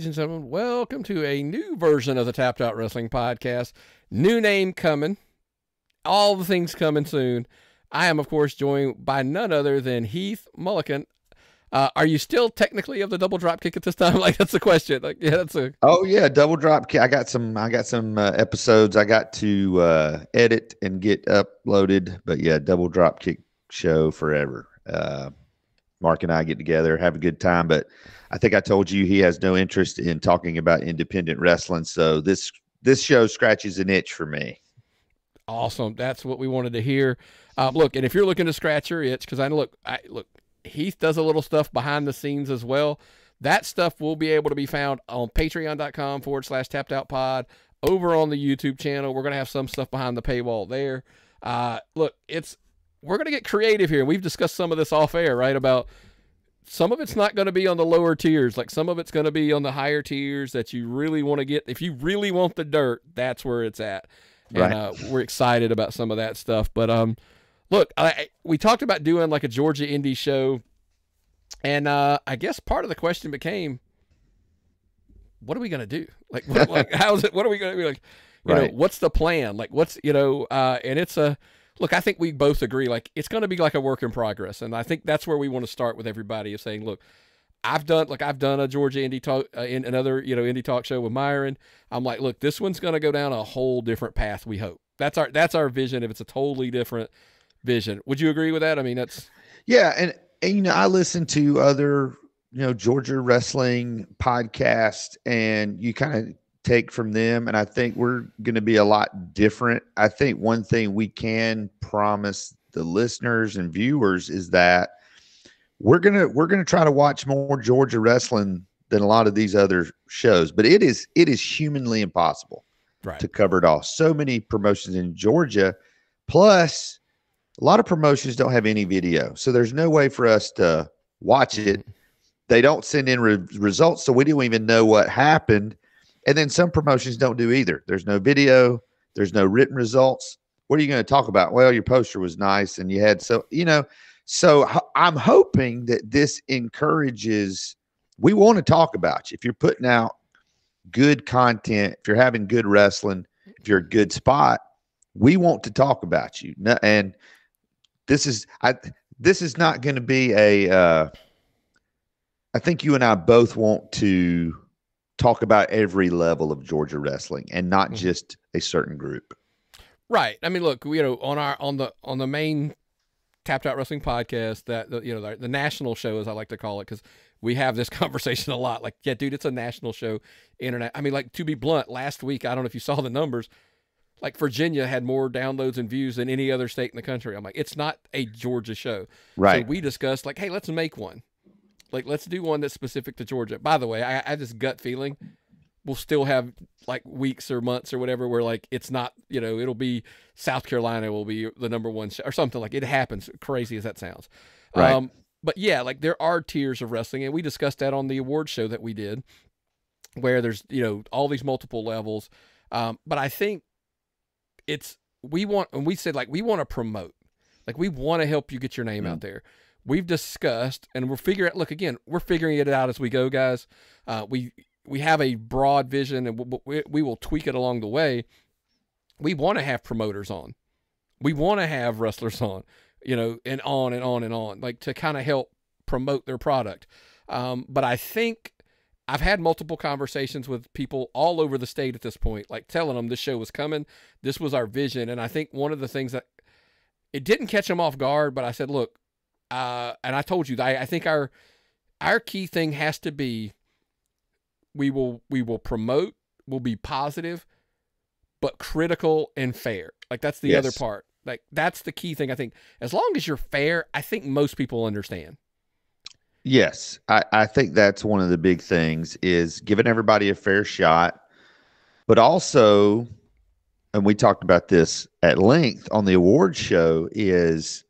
Ladies and gentlemen. Welcome to a new version of the Tapped Out Wrestling Podcast. New name coming. All the things coming soon. I am, of course, joined by none other than Heath Mullikin. Uh, are you still technically of the double drop kick at this time? Like that's the question. Like yeah, that's a. Oh yeah, double drop kick. I got some. I got some uh, episodes I got to uh, edit and get uploaded. But yeah, double drop kick show forever. Uh, Mark and I get together, have a good time. But I think I told you he has no interest in talking about independent wrestling. So this this show scratches an itch for me. Awesome. That's what we wanted to hear. Uh, look, and if you're looking to scratch your itch, because I look, I look, Heath does a little stuff behind the scenes as well. That stuff will be able to be found on patreon.com forward slash tapped out pod over on the YouTube channel. We're going to have some stuff behind the paywall there. Uh, look, it's, we're going to get creative here. We've discussed some of this off air, right? About some of it's not going to be on the lower tiers. Like some of it's going to be on the higher tiers that you really want to get. If you really want the dirt, that's where it's at. And uh, we're excited about some of that stuff. But, um, look, I, we talked about doing like a Georgia indie show, and uh, I guess part of the question became, what are we gonna do? Like, what, like how's it? What are we gonna be like? You right. know, what's the plan? Like, what's you know? Uh, and it's a look. I think we both agree. Like, it's gonna be like a work in progress, and I think that's where we want to start with everybody is saying, look. I've done like I've done a Georgia indie talk uh, in another you know indie talk show with Myron. I'm like, look, this one's going to go down a whole different path. We hope that's our that's our vision. If it's a totally different vision. Would you agree with that? I mean, that's yeah, and, and you know, I listen to other you know Georgia wrestling podcast, and you kind of take from them, and I think we're going to be a lot different. I think one thing we can promise the listeners and viewers is that we're gonna we're gonna try to watch more Georgia wrestling than a lot of these other shows, but it is it is humanly impossible right. to cover it all. So many promotions in Georgia, plus a lot of promotions don't have any video, so there's no way for us to watch it. Mm-hmm. They don't send in re- results, so we don't even know what happened. And then some promotions don't do either. There's no video, there's no written results. What are you going to talk about? Well, your poster was nice, and you had so you know. So I'm hoping that this encourages. We want to talk about you. If you're putting out good content, if you're having good wrestling, if you're a good spot, we want to talk about you. And this is I this is not going to be a. Uh, I think you and I both want to talk about every level of Georgia wrestling and not mm-hmm. just a certain group. Right. I mean, look, you know, on our on the on the main Tapped Out Wrestling podcast, that you know the, the national show, as I like to call it, because we have this conversation a lot. Like, yeah, dude, it's a national show, internet. I mean, like to be blunt, last week I don't know if you saw the numbers like Virginia had more downloads and views than any other state in the country. I'm like, it's not a Georgia show. Right. So we discussed like, hey, let's make one. Like, let's do one that's specific to Georgia. By the way, I, I have this gut feeling we'll still have like weeks or months or whatever where like it's not, you know, it'll be South Carolina will be the number one show or something like it happens. Crazy as that sounds. Right. Um, but yeah, like there are tiers of wrestling, and we discussed that on the award show that we did, where there's you know all these multiple levels. Um, but I think it's we want and we said like we want to promote like we want to help you get your name mm-hmm. out there we've discussed and we're figuring look again we're figuring it out as we go guys uh, we we have a broad vision and we, we will tweak it along the way we want to have promoters on we want to have wrestlers on you know and on and on and on like to kind of help promote their product um, but i think I've had multiple conversations with people all over the state at this point, like telling them this show was coming. This was our vision. And I think one of the things that it didn't catch them off guard, but I said, look, uh, and I told you that I, I think our our key thing has to be we will we will promote, we'll be positive, but critical and fair. Like that's the yes. other part. Like that's the key thing I think. As long as you're fair, I think most people understand. Yes, I, I think that's one of the big things is giving everybody a fair shot, but also, and we talked about this at length on the award show, is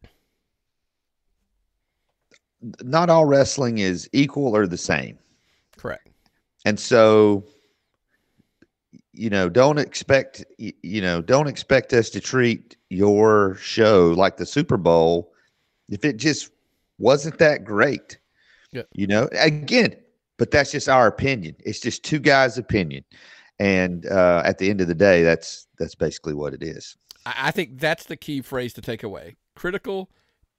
not all wrestling is equal or the same. Correct. And so, you know, don't expect you know, don't expect us to treat your show like the Super Bowl if it just wasn't that great. Yeah. You know, again, but that's just our opinion. It's just two guys' opinion, and uh, at the end of the day, that's that's basically what it is. I I think that's the key phrase to take away. Critical,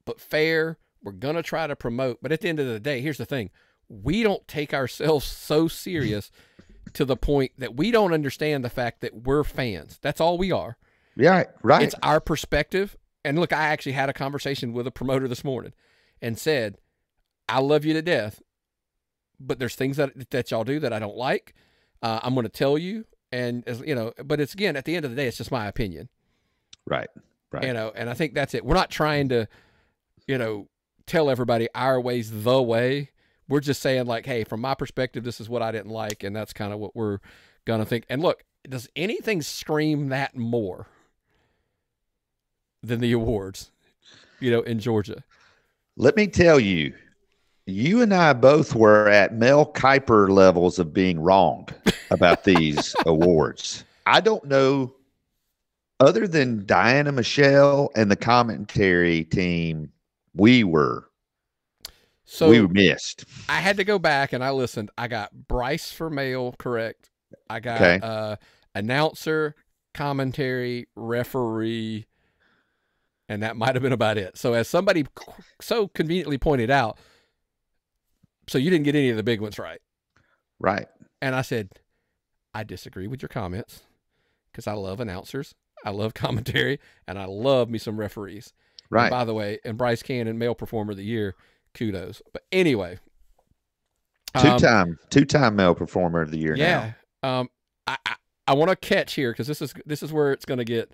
but fair. We're going to try to promote. But at the end of the day, here's the thing we don't take ourselves so serious to the point that we don't understand the fact that we're fans. That's all we are. Yeah, right. It's our perspective. And look, I actually had a conversation with a promoter this morning and said, I love you to death, but there's things that, that y'all do that I don't like. Uh, I'm going to tell you. And, as, you know, but it's again, at the end of the day, it's just my opinion. right. Right. You know, and I think that's it. We're not trying to, you know, tell everybody our way's the way. We're just saying like, hey, from my perspective, this is what I didn't like, and that's kind of what we're gonna think. And look, does anything scream that more than the awards? You know, in Georgia. Let me tell you, you and I both were at Mel Kiper levels of being wrong about these awards. I don't know, other than Diana Michelle and the commentary team, we were So we missed. I had to go back and I listened. I got Bryce for male correct. I got Okay. uh, announcer, commentary, referee, and that might have been about it. So as somebody so conveniently pointed out, so you didn't get any of the big ones right. Right. And I said, I disagree with your comments because I love announcers, I love commentary, and I love me some referees. And Right. by the way, and Bryce Cannon, male performer of the year, kudos. But anyway, Two um, time, two time male performer of the year. yeah. Um, I I, I want to catch here because this is this is where it's going to get.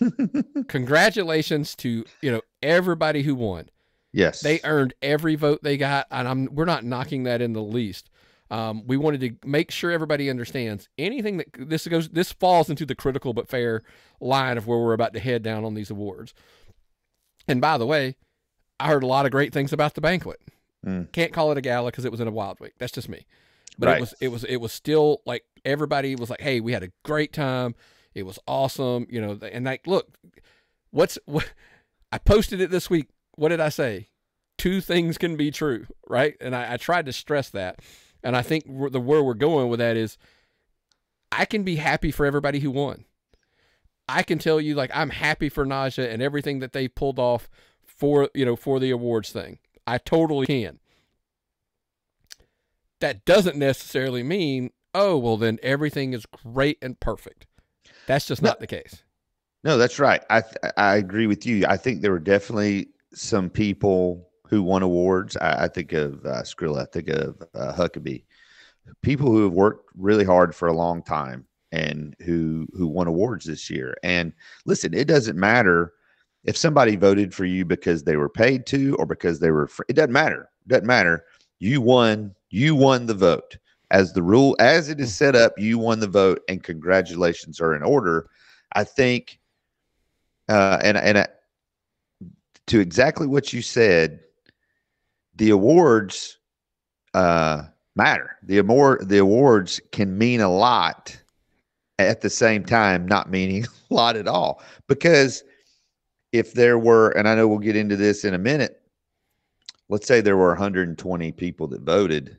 Congratulations to you know everybody who won. Yes. They earned every vote they got, and I'm we're not knocking that in the least. Um, we wanted to make sure everybody understands anything that this goes. This falls into the critical but fair line of where we're about to head down on these awards. And by the way, I heard a lot of great things about the banquet. Mm. Can't call it a gala because it was in a wild week. That's just me. But Right. it was it was it was still like everybody was like, "Hey, we had a great time. It was awesome." You know, and like, look, what's what I posted it this week. What did I say? Two things can be true, right? And I, I tried to stress that. And I think the where we're going with that is, I can be happy for everybody who won. I can tell you, like, I'm happy for Naja and everything that they pulled off for you know for the awards thing. I totally can. That doesn't necessarily mean, oh well, then everything is great and perfect. That's just No. not the case. No, that's right. I I agree with you. I think there were definitely some people who won awards. I, I think of uh, Skrilla. I think of uh, Huckabee. People who have worked really hard for a long time and who who won awards this year. And listen, it doesn't matter if somebody voted for you because they were paid to or because they were. Fr- it doesn't matter. It doesn't matter. You won. You won the vote. As the rule, as it is set up, you won the vote, and congratulations are in order. I think uh, and and uh, to exactly what you said, the awards uh, matter. The award the awards can mean a lot at the same time, not meaning a lot at all. Because if there were, and I know we'll get into this in a minute, let's say there were 120 people that voted,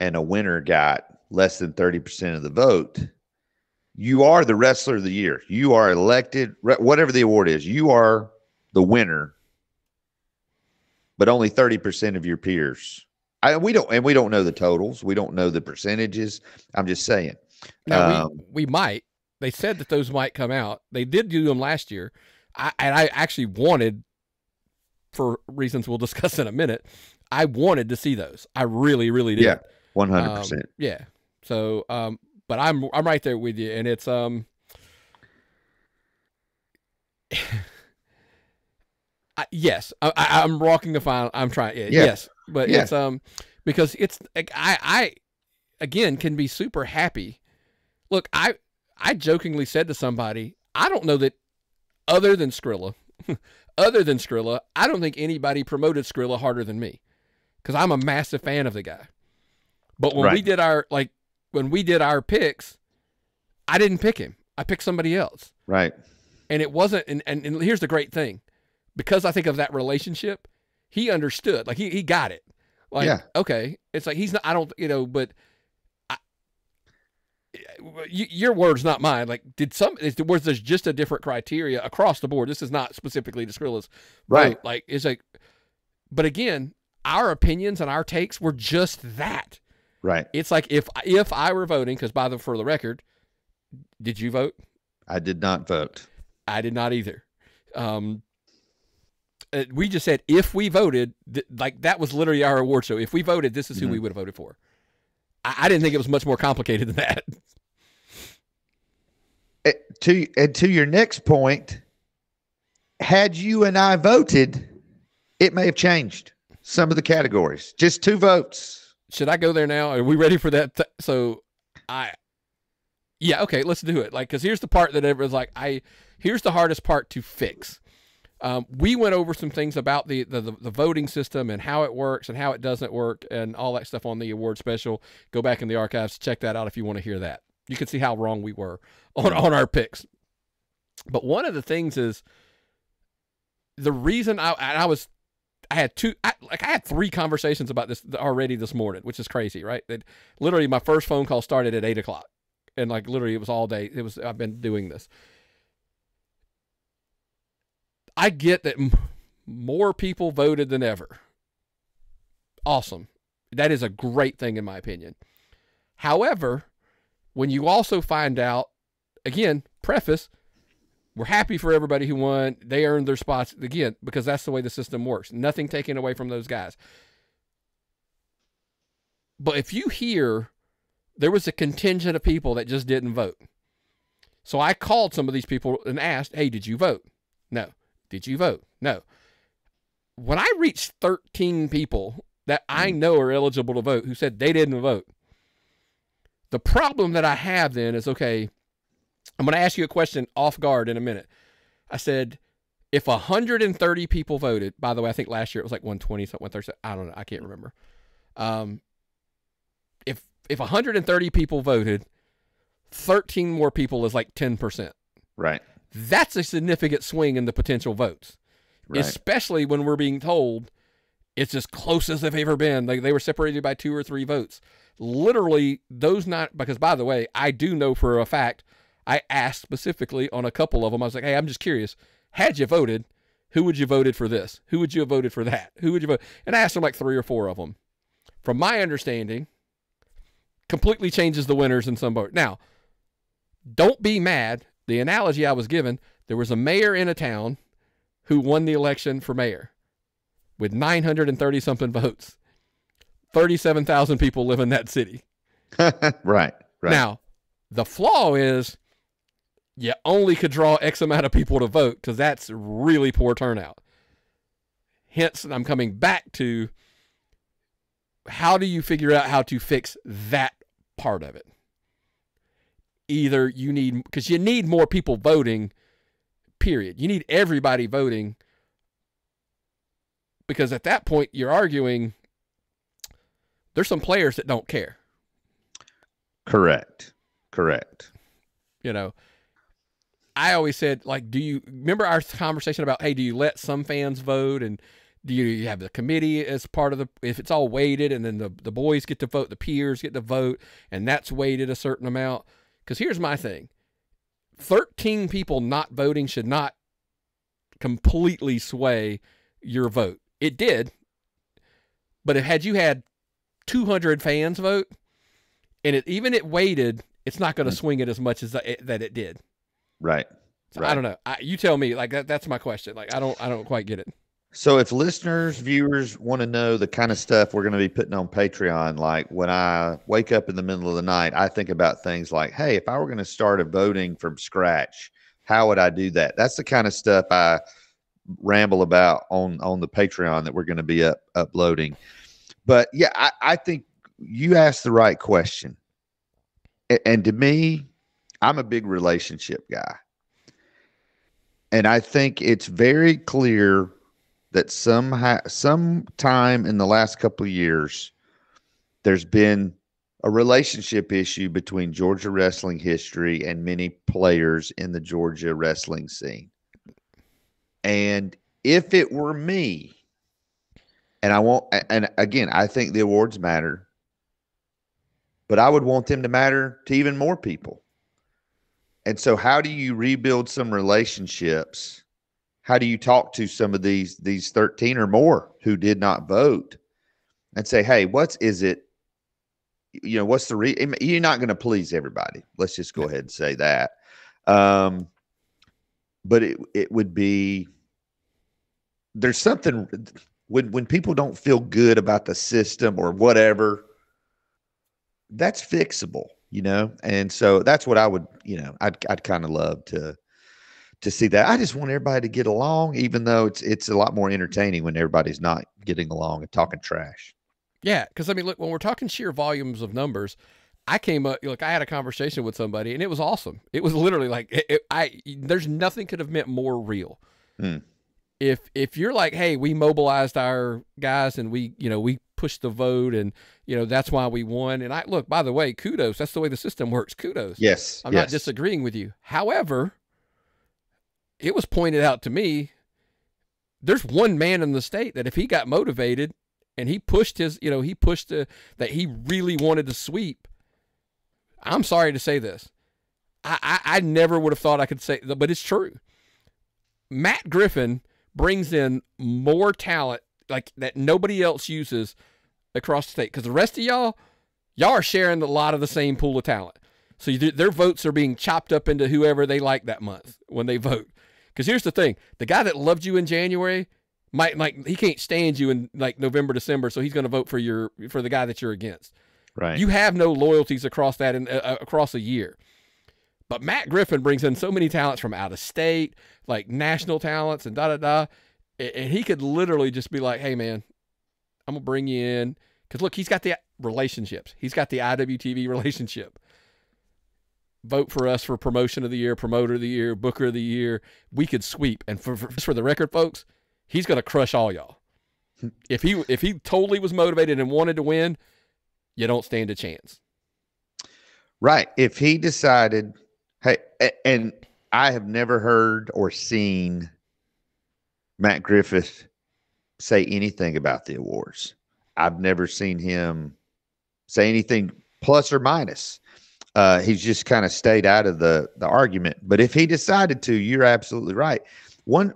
and a winner got less than 30% of the vote you are the wrestler of the year. You are elected, whatever the award is, you are the winner. But only 30% of your peers. I, we don't, and we don't know the totals. We don't know the percentages. I'm just saying. Now Um, we, we might. They said that those might come out. They did do them last year. I, and I actually wanted, for reasons we'll discuss in a minute, I wanted to see those. I really, really did. Yeah, 100%. Um, yeah. So, um, but I'm I'm right there with you, and it's um. I, yes, I, I, I'm rocking the final. I'm trying. Yeah, Yeah. Yes, but Yeah. it's um because it's like, I I again can be super happy. Look, I I jokingly said to somebody, I don't know that other than Skrilla, other than Skrilla, I don't think anybody promoted Skrilla harder than me because I'm a massive fan of the guy. But when we did our like when we did our picks, I didn't pick him. I picked somebody else. right. And it wasn't and, and, and here's the great thing. Because I think of that relationship, he understood. Like he, he got it. Like, Yeah. okay, it's like he's not. I don't, you know, but your words, not mine. Like, did some? Is, was there just a different criteria across the board? This is not specifically to Skrilla's Right. vote. Like, it's like, but again, our opinions and our takes were just that. Right. It's like if if I were voting, because by the for the record, did you vote? I did not vote. I did not either. Um, uh, we just said if we voted, like that was literally our award show. If we voted, this is who we would have voted for. I, I didn't think it was much more complicated than that. Eh, to and to your next point, had you and I voted, it may have changed some of the categories. Just two votes. Should I go there now? Are we ready for that? Th- so, I, yeah, okay, let's do it. Like, because here's the part that everyone's like, I, here's the hardest part to fix. Um, we went over some things about the, the the voting system and how it works and how it doesn't work and all that stuff on the award special. Go back in the archives, check that out if you want to hear that. You can see how wrong we were on on our picks. But one of the things is the reason I I was I had two I, like I had three conversations about this already this morning, which is crazy, right? That literally my first phone call started at eight o'clock, and like literally it was all day. It was I've been doing this. I get that more people voted than ever. Awesome. That is a great thing in my opinion. However, when you also find out, again, preface, we're happy for everybody who won. They earned their spots again because that's the way the system works. Nothing taken away from those guys. But if you hear there was a contingent of people that just didn't vote. So I called some of these people and asked, "Hey, did you vote?" No. Did you vote? No. When I reached 13 people that I know are eligible to vote who said they didn't vote, the problem that I have then is okay, I'm going to ask you a question off guard in a minute. I said, if 130 people voted, by the way, I think last year it was like 120, something, 130, I don't know, I can't remember. Um, if if 130 people voted, 13 more people is like 10%. Right. That's a significant swing in the potential votes, Right. especially when we're being told it's as close as they've ever been. Like they were separated by two or three votes. Literally, those not because by the way, I do know for a fact. I asked specifically on a couple of them. I was like, "Hey, I'm just curious. Had you voted, who would you voted for this? Who would you have voted for that? Who would you vote?" And I asked them like three or four of them. From my understanding, completely changes the winners in some vote. Now, don't be mad. The analogy I was given, there was a mayor in a town who won the election for mayor with 930 something votes. 37,000 people live in that city. right. Right. Now, the flaw is you only could draw X amount of people to vote because that's really poor turnout. Hence, I'm coming back to how do you figure out how to fix that part of it? Either you need, because you need more people voting, period. You need everybody voting because at that point you're arguing there's some players that don't care. Correct. Correct. you know i always said like do you remember our conversation about hey do you let some fans vote and do you have the committee as part of the if it's all weighted and then the, the boys get to vote the peers get to vote and that's weighted a certain amount because here's my thing 13 people not voting should not completely sway your vote it did but if had you had 200 fans vote and it even it weighted it's not going to hmm. swing it as much as it, that it did Right. so Right. I don't know. I, you tell me. Like that, that's my question. Like I don't. I don't quite get it. So if listeners, viewers want to know the kind of stuff we're going to be putting on Patreon, like when I wake up in the middle of the night, I think about things like, hey, if I were going to start a voting from scratch, how would I do that? That's the kind of stuff I ramble about on on the Patreon that we're going to be up, uploading. But yeah, I, I think you asked the right question. A- And to me, I'm a big relationship guy. And I think it's very clear that somehow sometime in the last couple of years there's been a relationship issue between Georgia wrestling history and many players in the Georgia wrestling scene. And if it were me, And I want, and again, I think the awards matter, but I would want them to matter to even more people. And so, how do you rebuild some relationships? How do you talk to some of these these 13 or more who did not vote and say, "Hey, what's is it? You know, what's the re- you're not going to please everybody. Let's just go ahead and say that." Um, but it it would be there's something when when people don't feel good about the system or whatever that's fixable you know and so that's what i would you know i'd, I'd kind of love to to see that i just want everybody to get along even though it's it's a lot more entertaining when everybody's not getting along and talking trash yeah because i mean look when we're talking sheer volumes of numbers I came up, look, I had a conversation with somebody and it was awesome. It was literally like, it, it, I, there's nothing could have meant more real. Hmm if if you're like, hey, we mobilized our guys and we, you know, we pushed the vote and you know that's why we won. And I look, by the way, kudos. That's the way the system works. Kudos. Yes, I'm yes. not disagreeing with you. However, it was pointed out to me there's one man in the state that if he got motivated and he pushed his, you know, he pushed the, that he really wanted to sweep. I'm sorry to say this. I, I, I never would have thought I could say, but it's true. Matt Griffin brings in more talent like that nobody else uses across the state because the rest of y'all y'all are sharing a lot of the same pool of talent so you, their votes are being chopped up into whoever they like that month when they vote because here's the thing the guy that loved you in january might like he can't stand you in like november december so he's going to vote for your for the guy that you're against right you have no loyalties across that in, uh, across a year but Matt Griffin brings in so many talents from out of state, like national talents and da da da. And he could literally just be like, hey, man, I'm going to bring you in. Because look, he's got the relationships, he's got the IWTV relationship. Vote for us for promotion of the year, promoter of the year, booker of the year. We could sweep. And for, for, for the record, folks, he's going to crush all y'all. if he if he totally was motivated and wanted to win, you don't stand a chance. Right. If he decided Hey, and I have never heard or seen Matt Griffith say anything about the awards. I've never seen him say anything plus or minus. Uh, he's just kind of stayed out of the the argument. But if he decided to, you're absolutely right. One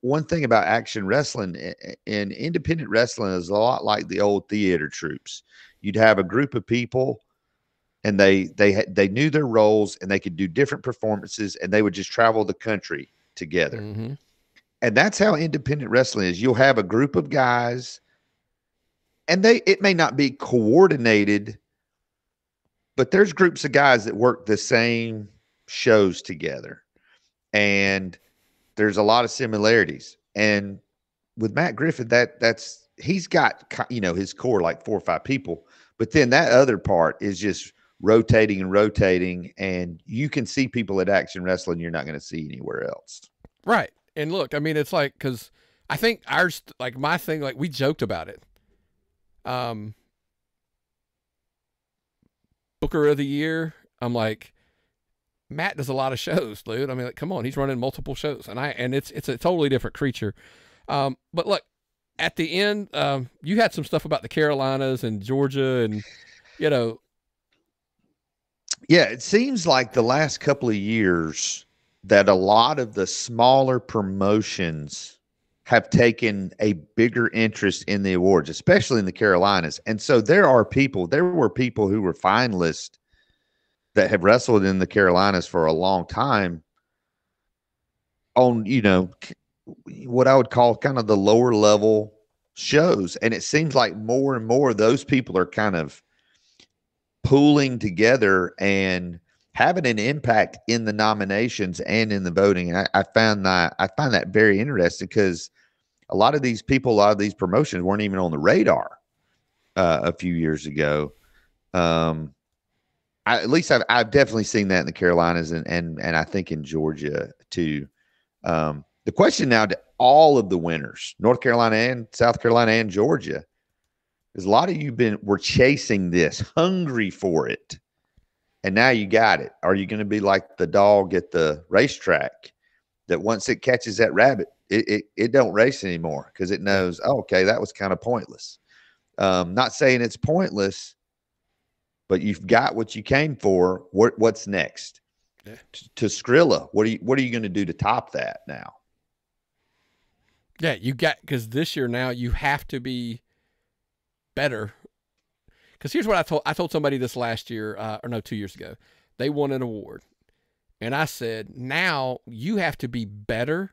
one thing about action wrestling and independent wrestling is a lot like the old theater troops. You'd have a group of people and they they they knew their roles and they could do different performances and they would just travel the country together. Mm-hmm. And that's how independent wrestling is. You'll have a group of guys and they it may not be coordinated but there's groups of guys that work the same shows together. And there's a lot of similarities. And with Matt Griffin that that's he's got you know his core like four or five people, but then that other part is just rotating and rotating and you can see people at action wrestling you're not going to see anywhere else right and look i mean it's like because i think ours like my thing like we joked about it um booker of the year i'm like matt does a lot of shows dude. I mean like come on he's running multiple shows and i and it's it's a totally different creature. Um but look at the end um you had some stuff about the carolinas and georgia and you know yeah, it seems like the last couple of years that a lot of the smaller promotions have taken a bigger interest in the awards, especially in the Carolinas. And so there are people, there were people who were finalists that have wrestled in the Carolinas for a long time on, you know, what I would call kind of the lower level shows. And it seems like more and more those people are kind of pooling together and having an impact in the nominations and in the voting. And I, I found that I find that very interesting because a lot of these people, a lot of these promotions weren't even on the radar uh, a few years ago. Um, I, at least I've, I've definitely seen that in the Carolinas and and and I think in Georgia too. Um, the question now to all of the winners, North Carolina and South Carolina and Georgia, is a lot of you been were chasing this, hungry for it, and now you got it. Are you going to be like the dog at the racetrack that once it catches that rabbit, it it, it don't race anymore because it knows, oh, okay, that was kind of pointless. Um, not saying it's pointless, but you've got what you came for. What what's next? Yeah. To, to Skrilla, what are you what are you going to do to top that now? Yeah, you got because this year now you have to be better. Because here's what I told I told somebody this last year, uh, or no, two years ago. They won an award, and I said, now you have to be better,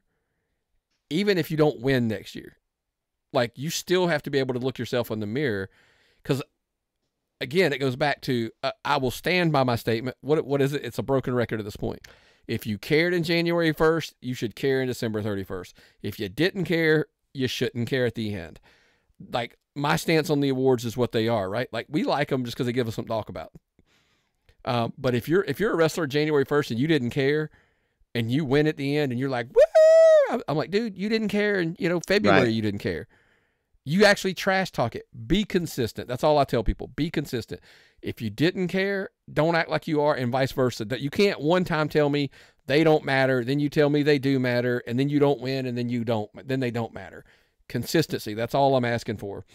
even if you don't win next year. Like you still have to be able to look yourself in the mirror, because again, it goes back to uh, I will stand by my statement. What what is it? It's a broken record at this point. If you cared in January 1st, you should care in December 31st. If you didn't care, you shouldn't care at the end. Like my stance on the awards is what they are, right? Like we like them just because they give us something to talk about. Um, but if you're if you're a wrestler January 1st and you didn't care, and you win at the end, and you're like, woo! I'm- I'm like, dude, you didn't care, and you know February Right. you didn't care. You actually trash talk it. Be consistent. That's all I tell people. Be consistent. If you didn't care, don't act like you are, and vice versa. That you can't one time tell me they don't matter, then you tell me they do matter, and then you don't win, and then you don't, then they don't matter. Consistency. That's all I'm asking for.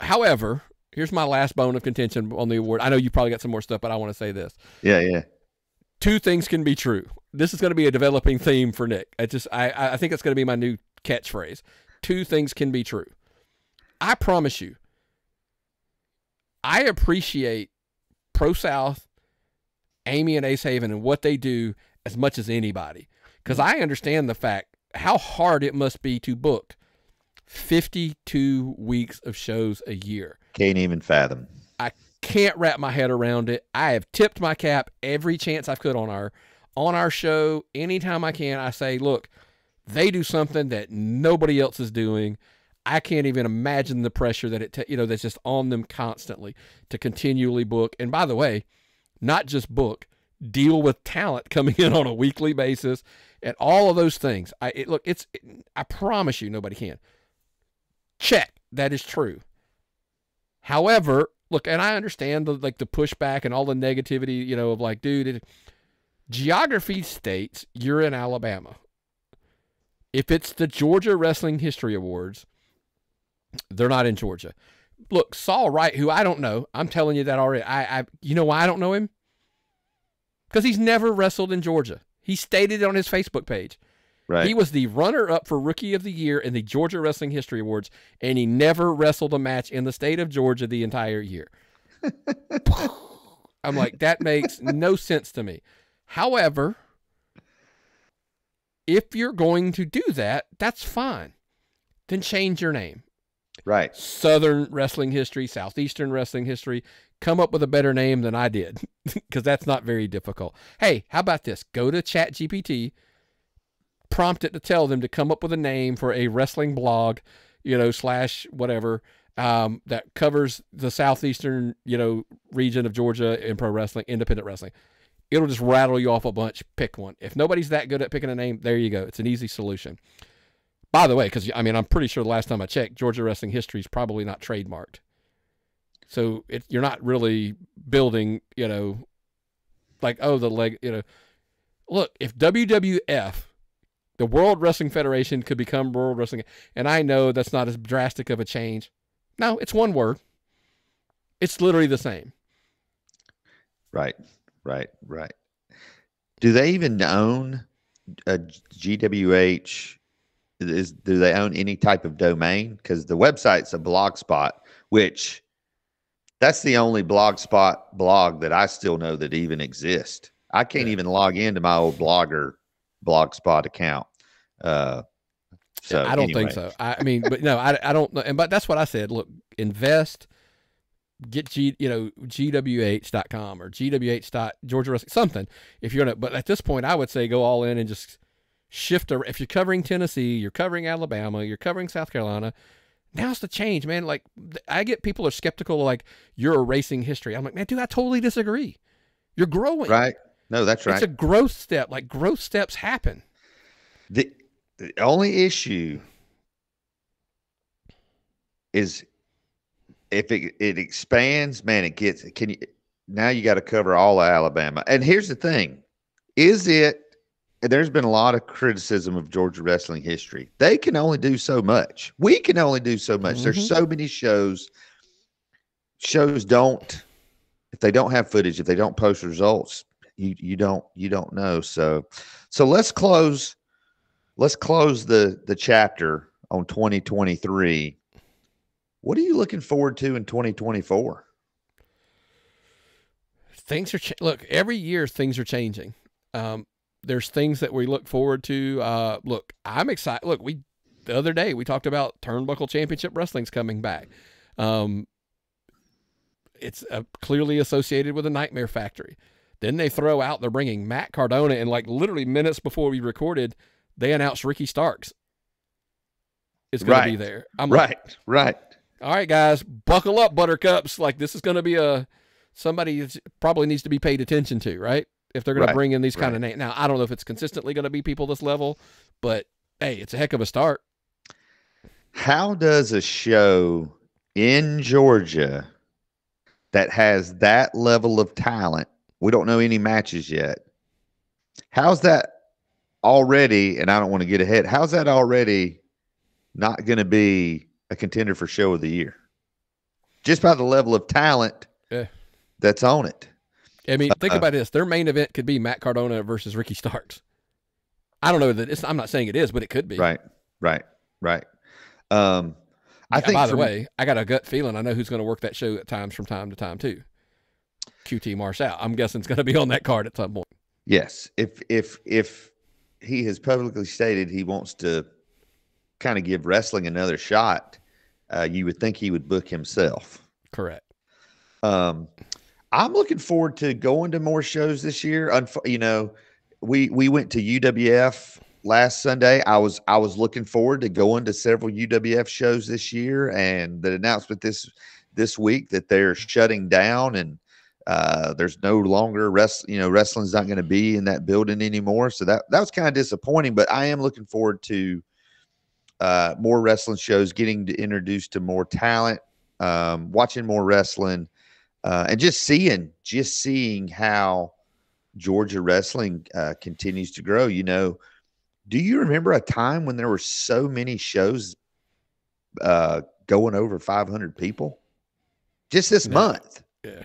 However, here's my last bone of contention on the award. I know you probably got some more stuff, but I want to say this Yeah, yeah. two things can be true. This is going to be a developing theme for Nick. I just I I I think it's going to be my new catchphrase. Two things can be true. I promise you. I appreciate Pro South, Amy and Ace Haven and what they do as much as anybody cuz I understand the fact how hard it must be to book 52 weeks of shows a year Can't even fathom. I can't wrap my head around it. I have tipped my cap every chance I've could on our on our show. Anytime I can, I say, look, they do something that nobody else is doing. I can't even imagine the pressure that it you know that's just on them constantly to continually book. And by the way, not just book, deal with talent coming in on a weekly basis and all of those things. I it, look, it's I promise you nobody can. Check. That is true. However, look, and I understand the like the pushback and all the negativity, you know, of like, dude, it, geography states you're in Alabama. If it's the Georgia Wrestling History Awards, they're not in Georgia. Look, Saul Wright, who I don't know, I'm telling you that already. I, I you know why I don't know him? Because he's never wrestled in Georgia. He stated it on his Facebook page. Right. He was the runner up for Rookie of the Year in the Georgia Wrestling History Awards, and he never wrestled a match in the state of Georgia the entire year. I'm like, that makes no sense to me. However, if you're going to do that, that's fine. Then change your name. right. Southern Wrestling History, Southeastern Wrestling History. Come up with a better name than I did because that's not very difficult. Hey, how about this? Go to ChatGPT, prompt it to tell them to come up with a name for a wrestling blog, you know, slash whatever um, that covers the southeastern, you know, region of Georgia in pro wrestling, independent wrestling. It'll just rattle you off a bunch. Pick one. If nobody's that good at picking a name, there you go. It's an easy solution. By the way, because I mean, I'm pretty sure the last time I checked, Georgia wrestling history is probably not trademarked. So it, you're not really building, you know, like oh the leg, you know. Look, if WWF, the World Wrestling Federation, could become World Wrestling, and I know that's not as drastic of a change. No, it's one word. It's literally the same. Right. Right. Right. Do they even own a GWH? Is do they own any type of domain? Because the website's a blog spot, which that's the only blog spot blog that I still know that even exists. I can't Yeah. even log into my old blogger blogspot account. Uh, so I don't anyway. think so. I, I mean, but no, I, I don't know. And but that's what I said. Look, invest, get G, you know, gwh.com or gwh dot Georgia Wrestling something. If you're gonna, but at this point, I would say go all in and just shift. If you're covering Tennessee, you're covering Alabama, you're covering South Carolina. Now's the change, man. Like I get people are skeptical, like you're erasing history. I'm like, man, dude, I totally disagree. You're growing. Right? No, that's right. It's a growth step. Like growth steps happen. The, the only issue is if it, it expands, man, it gets can you now you got to cover all of Alabama. And here's the thing. Is it there's been a lot of criticism of Georgia wrestling history. They can only do so much. We can only do so much. There's Mhm. so many shows. Shows don't if they don't have footage, if they don't post results, you you don't you don't know. So so let's close let's close the the chapter on 2023. What are you looking forward to in 2024? things are look every year things are changing um there's things that we look forward to uh look i'm excited look we the other day we talked about turnbuckle championship wrestling's coming back um it's uh, clearly associated with a nightmare factory then they throw out they're bringing matt cardona and like literally minutes before we recorded they announced ricky starks is going to be there i'm like, Right, right. all right, guys, buckle up, buttercups. Like this is going to be a somebody probably needs to be paid attention to, right? If they're going Right, to bring in these kind of right. names. Now, I don't know if it's consistently going to be people this level, but hey, it's a heck of a start. How does a show in Georgia that has that level of talent, we don't know any matches yet. How's that already? And I don't want to get ahead. How's that already not going to be a contender for show of the year? Just by the level of talent Yeah. that's on it. I mean, think Uh, about this: their main event could be Matt Cardona versus Ricky Starks. I don't know that it's. I'm not saying it is, but it could be. Right, right, right. Um, I Yeah, think. By the way, I got a gut feeling I know who's going to work that show at times from time to time too. QT Marshall. I'm guessing it's going to be on that card at some point. Yes, if if if he has publicly stated he wants to kind of give wrestling another shot, uh, you would think he would book himself. Correct. Um, I'm looking forward to going to more shows this year. Unf- you know, we we went to UWF last Sunday. I was I was looking forward to going to several UWF shows this year, and the announcement this this week that they're shutting down and uh, there's no longer rest. You know, wrestling's not going to be in that building anymore. So that that was kind of disappointing. But I am looking forward to uh, more wrestling shows, getting to introduced to more talent, um, watching more wrestling, uh, and just seeing just seeing how Georgia wrestling uh, continues to grow. You know, do you remember a time when there were so many shows uh, going over 500 people? Just this No. month. Yeah.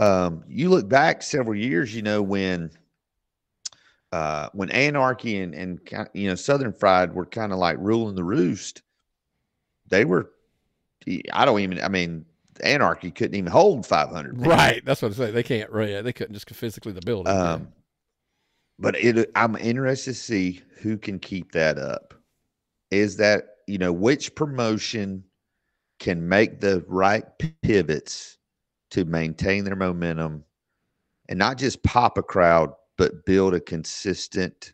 Um, you look back several years, you know, when uh, when Anarchy and and you know Southern Fried were kind of like ruling the roost. They were, I don't even. I mean, Anarchy couldn't even hold 500. Right. That's what I say. They can't. Right. Yeah, they couldn't just physically the building. Um, but it, I'm interested to see who can keep that up. Is that you know which promotion can make the right pivots to maintain their momentum and not just pop a crowd, but build a consistent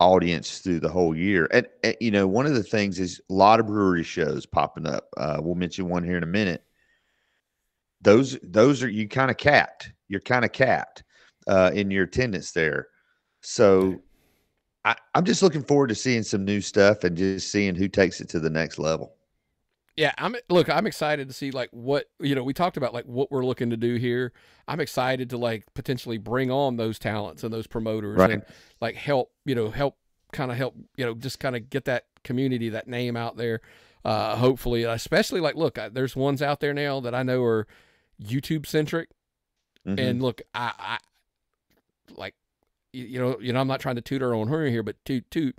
audience through the whole year. And, and, you know, one of the things is a lot of brewery shows popping up. Uh, we'll mention one here in a minute. Those those are you kind of capped. You're kind of capped uh, in your attendance there. So I, I'm just looking forward to seeing some new stuff and just seeing who takes it to the next level. Yeah, I'm look, I'm excited to see like what you know, we talked about like what we're looking to do here. I'm excited to like potentially bring on those talents and those promoters Right. and like help, you know, help kind of help, you know, just kind of get that community, that name out there. Uh hopefully, especially like look, I, there's ones out there now that I know are YouTube centric Mhm. and look, I, I like you, you know, you know, I'm not trying to toot our own horn here, but toot toot.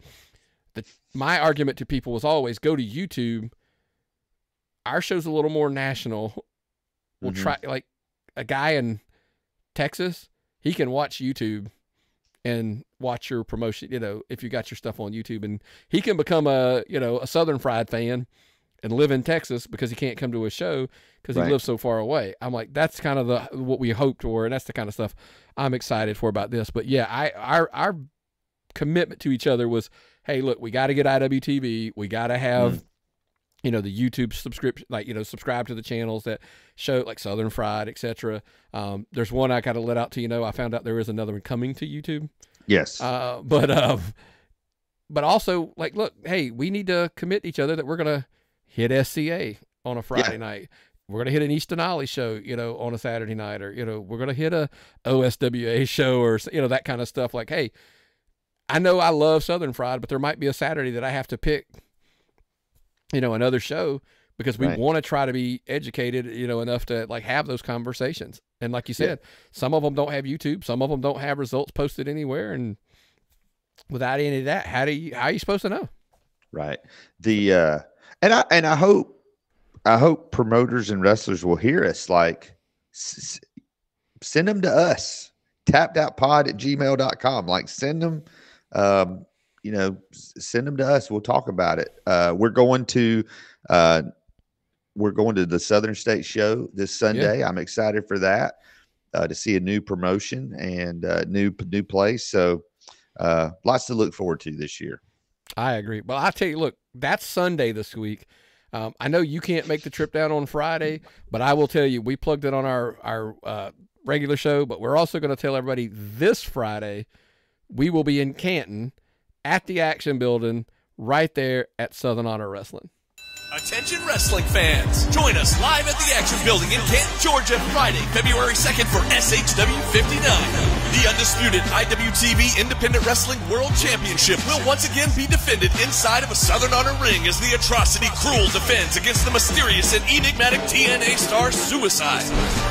The my argument to people was always go to YouTube. Our show's a little more national. We'll Mhm. try like a guy in Texas, he can watch YouTube and watch your promotion, you know, if you got your stuff on YouTube and he can become a, you know, a Southern Fried fan and live in Texas because he can't come to a show because he lives so far away. I'm like, that's kind of the what we hoped for, and that's the kind of stuff I'm excited for about this. But yeah, I our our commitment to each other was, hey, look, we got to get IWTV, we got to have. You know the YouTube subscription, like you know, subscribe to the channels that show like Southern Fried, etc. Um, there's one I got to let out to you know. I found out there is another one coming to YouTube. Yes. Uh, but um, but also like, look, hey, we need to commit each other that we're gonna hit SCA on a Friday night. we're gonna hit an East Denali show, you know, on a Saturday night, or you know, we're gonna hit a OSWA show, or you know, that kind of stuff. Like, hey, I know I love Southern Fried, but there might be a Saturday that I have to pick, you know, another show because we Right. want to try to be educated, you know, enough to like have those conversations. And like you said, some of them don't have YouTube, some of them don't have results posted anywhere, and without any of that, how do you how are you supposed to know? Right. The uh and I and I hope I hope promoters and wrestlers will hear us like s- send them to us. Tapped-out-pod at gmail.com. Like send them um you know send them to us. We'll talk about it. Uh we're going to uh we're going to the Southern State show this Sunday. I'm excited for that. Uh, to see a new promotion and uh, new new place. So uh, lots to look forward to this year. I agree. But I tell you, look, that's Sunday this week. Um, I know you can't make the trip down on Friday, but I will tell you, we plugged it on our our uh, regular show. But we're also going to tell everybody this Friday we will be in Canton at the Action Building, right there at Southern Honor Wrestling. Attention wrestling fans! Join us live at the Action Building in Canton, Georgia, Friday, February 2nd for SHW 59. The undisputed IWTV Independent Wrestling World Championship will once again be defended inside of a Southern Honor ring as the Atrocity Cruel defends against the mysterious and enigmatic TNA star Suicide.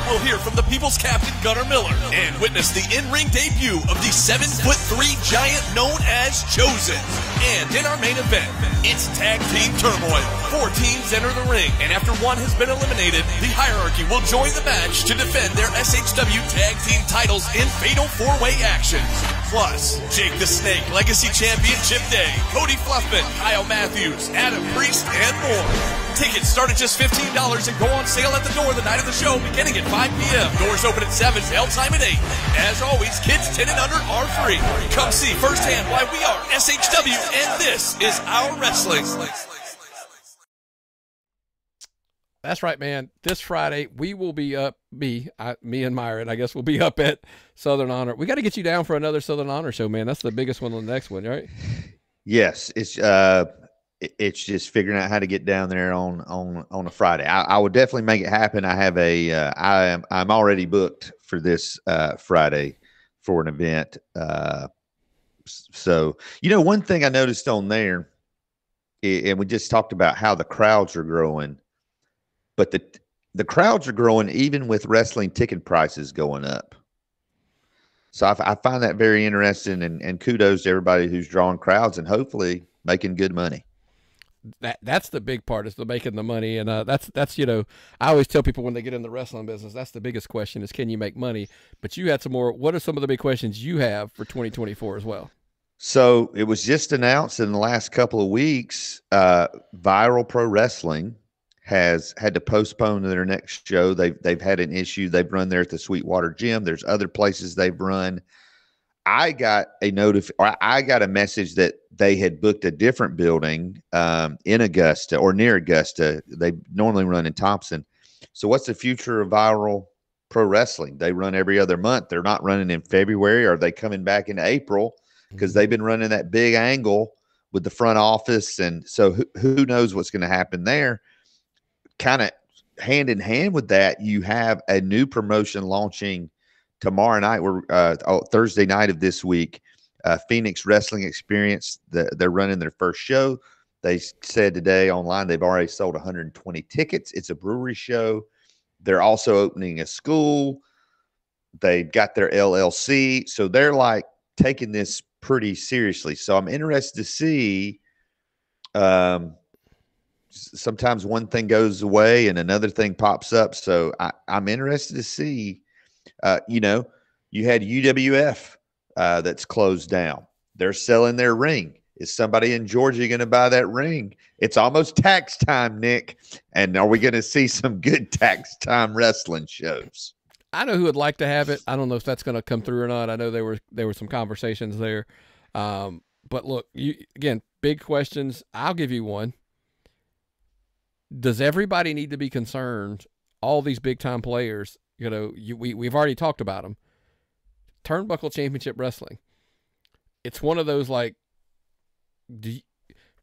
We'll hear from the People's Captain Gunnar Miller and witness the in-ring debut of the 7'3 giant known as Chosen. And in our main event, it's Tag Team Turmoil. Four teams enter the ring, and after one has been eliminated, the hierarchy will join the match to defend their SHW Tag Team titles in fatal four-way action. Plus, Jake the Snake Legacy Championship Day, Cody Fluffman, Kyle Matthews, Adam Priest, and more. Tickets start at just $15 and go on sale at the door the night of the show beginning at 5 p.m. Doors open at 7, sale time at 8. As always, kids 10 and under are free. Come see firsthand why we are SHW and this is our wrestling. That's right, man. This Friday we will be up. Me, I, me and Myron, I guess, we'll be up at Southern Honor. We got to get you down for another Southern Honor show, man. That's the biggest one on the next one, right? Yes, it's uh, it- it's just figuring out how to get down there on on on a Friday. I, I would definitely make it happen. I have a uh, I am I'm already booked for this uh, Friday for an event. Uh, so you know, one thing I noticed on there, i- and we just talked about how the crowds are growing, but the the crowds are growing even with wrestling ticket prices going up. So I find that very interesting, and, and kudos to everybody who's drawing crowds and hopefully making good money. That that's the big part is the making the money and uh, that's that's you know I always tell people when they get in the wrestling business that's the biggest question is can you make money but you had some more what are some of the big questions you have for 2024 as well So it was just announced in the last couple of weeks. Uh, Viral Pro Wrestling has had to postpone their next show. They've they've had an issue. They've run there at the Sweetwater Gym. There's other places they've run. I got a notif- or I got a message that they had booked a different building um, in Augusta or near Augusta. They normally run in Thompson. So what's the future of Viral Pro Wrestling? They run every other month. They're not running in February. Are they coming back in April? because they've been running that big angle with the front office, and so who, who knows what's going to happen there. Kind of hand in hand with that, you have a new promotion launching tomorrow night. We're uh, oh, Thursday night of this week. Uh, Phoenix Wrestling Experience. The, they're running their first show. They said today online they've already sold 120 tickets. It's a brewery show. They're also opening a school. They've got their LLC, so they're like taking this pretty seriously. So I'm interested to see. Um, sometimes one thing goes away and another thing pops up. So I, I'm interested to see. Uh, you know, you had UWF uh, that's closed down. They're selling their ring. Is somebody in Georgia going to buy that ring? It's almost tax time, Nick. And are we going to see some good tax time wrestling shows? I know who would like to have it I don't know if that's going to come through or not I know there were there were some conversations there um, but look you again big questions I'll give you one does everybody need to be concerned all these big time players you know you, we, we've already talked about them turnbuckle championship wrestling it's one of those like you-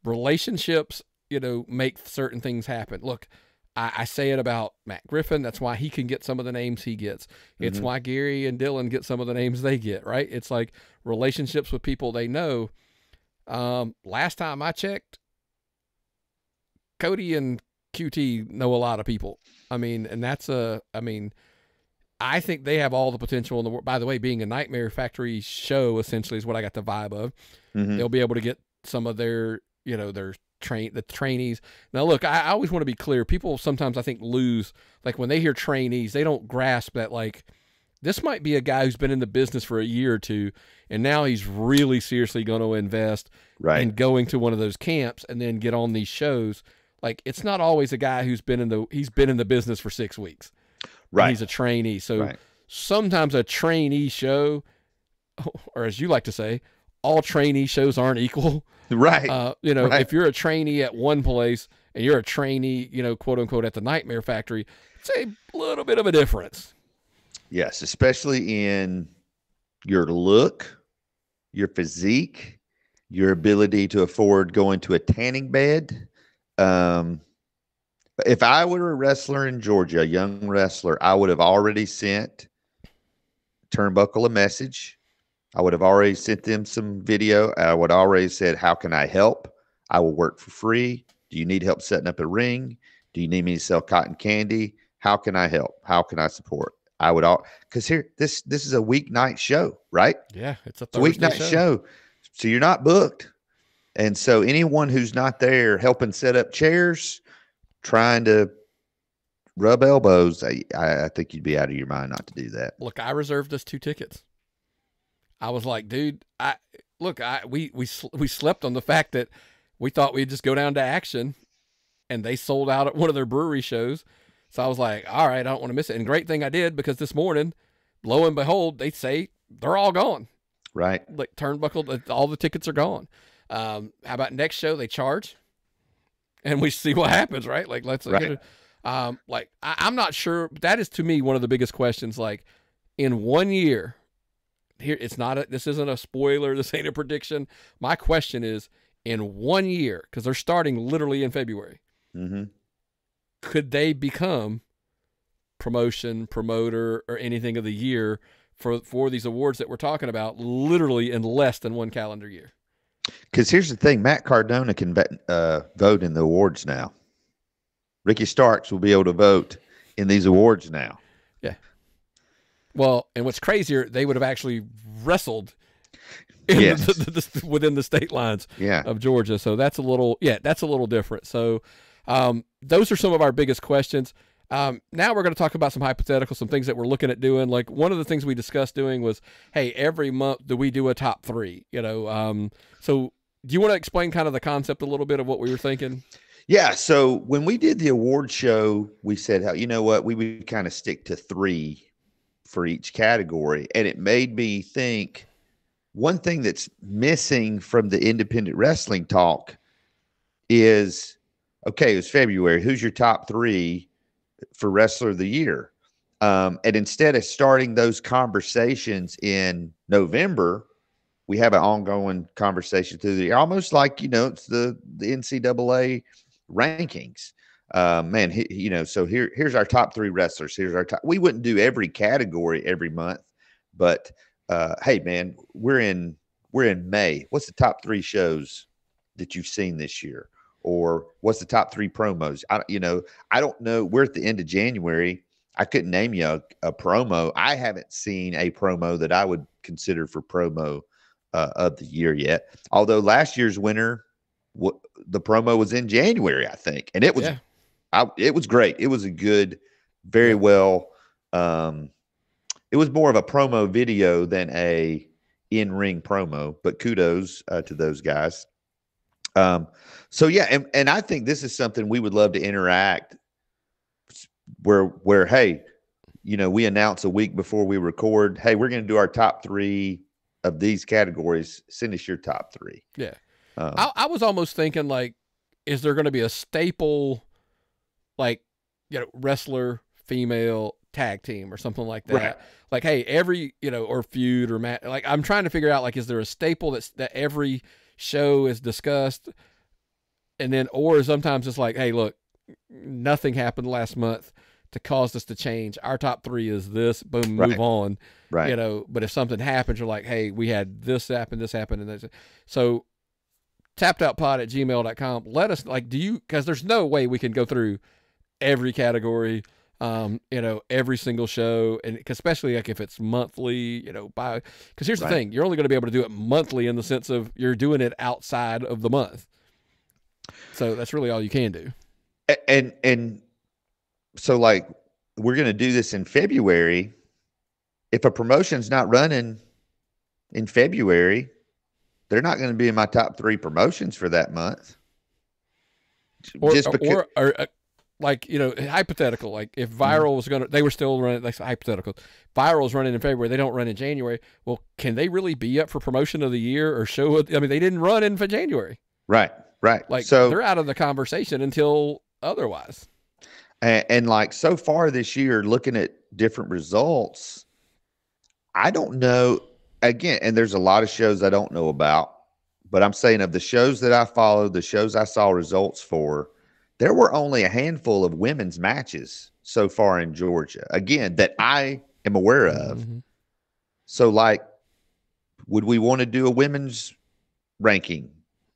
relationships you know make certain things happen look I, I say it about Matt Griffin. That's why he can get some of the names he gets. It's Mhm. why Gary and Dylan get some of the names they get. Right? It's like relationships with people they know. Um, last time I checked, Cody and QT know a lot of people. I mean, and that's a. I mean, I think they have all the potential in the world. By the way, being a Nightmare Factory show essentially is what I got the vibe of. Mhm. They'll be able to get some of their, you know, their train the trainees. Now, look, I, I always want to be clear. People sometimes I think lose like when they hear trainees, they don't grasp that like this might be a guy who's been in the business for a year or two, and now he's really seriously going to invest Right. and going to one of those camps and then get on these shows. Like it's not always a guy who's been in the he's been in the business for six weeks. Right. He's a trainee. So Right. sometimes a trainee show, or as you like to say, all trainee shows aren't equal. right. Uh, you know, Right. if you're a trainee at one place and you're a trainee, you know, quote unquote, at the Nightmare Factory, it's a little bit of a difference. Yes, especially in your look, your physique, your ability to afford going to a tanning bed. Um, if I were a wrestler in Georgia, a young wrestler, I would have already sent Turnbuckle a message. I would have already sent them some video. I would already said, "How can I help? I will work for free. Do you need help setting up a ring? Do you need me to sell cotton candy? How can I help? How can I support?" I would all because here this this is a weeknight show, right? Yeah, it's a It's a weeknight show. So you're not booked. And so anyone who's not there helping set up chairs, trying to rub elbows, I, I think you'd be out of your mind not to do that. Look, I reserved us two tickets. I was like, dude, I look, I we we we slept on the fact that we thought we'd just go down to action, and they sold out at one of their brewery shows. So I was like, all right, I don't want to miss it. And great thing I did because this morning, lo and behold, they say they're all gone. Right. Like turnbuckle, all the tickets are gone. Um, how about next show they charge, and we see what happens, right? Like let's Right. it. Um, like I, I'm not sure. That is to me one of the biggest questions. Like in one year, here it's not a. This isn't a spoiler. This ain't a prediction. My question is, in one year, because they're starting literally in February, Mm-hmm. could they become promotion, promoter, or anything of the year for for these awards that we're talking about? Literally in less than one calendar year. Because here's the thing: Matt Cardona can vet, uh, vote in the awards now. Ricky Starks will be able to vote in these awards now. Yeah. Well, and what's crazier, they would have actually wrestled Yes. the, the, the, within the state lines Yeah. of Georgia. So that's a little, yeah, that's a little different. So um, those are some of our biggest questions. Um, now we're going to talk about some hypotheticals, some things that we're looking at doing. Like one of the things we discussed doing was, hey, every month do we do a top three? You know, um, so do you want to explain kind of the concept a little bit of what we were thinking? Yeah. So when we did the award show, we said, how you know what, we would kind of stick to three for each category. And it made me think one thing that's missing from the independent wrestling talk is okay, it was February. Who's your top three for wrestler of the year? Um, and instead of starting those conversations in November, we have an ongoing conversation through the almost like you know it's the the NCAA rankings. Uh, man, he, you know, so here here's our top three wrestlers. Here's our top. We wouldn't do every category every month, but uh, hey, man, we're in we're in May. What's the top three shows that you've seen this year? Or what's the top three promos? I, you know, I don't know. We're at the end of January. I couldn't name you a, a promo. I haven't seen a promo that I would consider for promo uh, of the year yet. Although last year's winner, w- the promo was in January, I think, and it was Yeah. I, it was great. It was a good, very well. Um, it was more of a promo video than a in ring promo, but kudos uh, to those guys. Um, so yeah, and, and I think this is something we would love to interact where where hey, you know, we announce a week before we record, hey, we're going to do our top three of these categories. Send us your top three. Yeah. Um, I, I was almost thinking like, is there going to be a staple, like, you know, wrestler female tag team or something like that? Right. Like, hey, every you know, or feud or mat. Like, I'm trying to figure out like, is there a staple that's that every show is discussed, and then or sometimes it's like, hey, look, nothing happened last month to cause us to change. Our top three is this. Boom, move Right. on. Right. You know, but if something happens, you're like, hey, we had this happen, this happened, and this. So tappedoutpod at gmail.com. Let us like, do you? Because there's no way we can go through every category. Um, you know, every single show, and especially like if it's monthly, you know, by because here's Right. the thing, you're only going to be able to do it monthly in the sense of you're doing it outside of the month. So that's really all you can do. And and so like we're going to do this in February. If a promotion's not running in February, they're not going to be in my top three promotions for that month. or, Just because, or, or uh, like you know hypothetical like if Mm-hmm. viral was gonna they were still running like hypothetical viral is running in february they don't run in january well can they really be up for promotion of the year or show i mean they didn't run in for january right, right. like so they're out of the conversation until otherwise and, and like so far this year, looking at different results, I don't know. Again, and there's a lot of shows I don't know about, but I'm saying of the shows that I followed, the shows I saw results for, there were only a handful of women's matches so far in Georgia. Again, that I am aware of. Mhm. So, like, would we want to do a women's ranking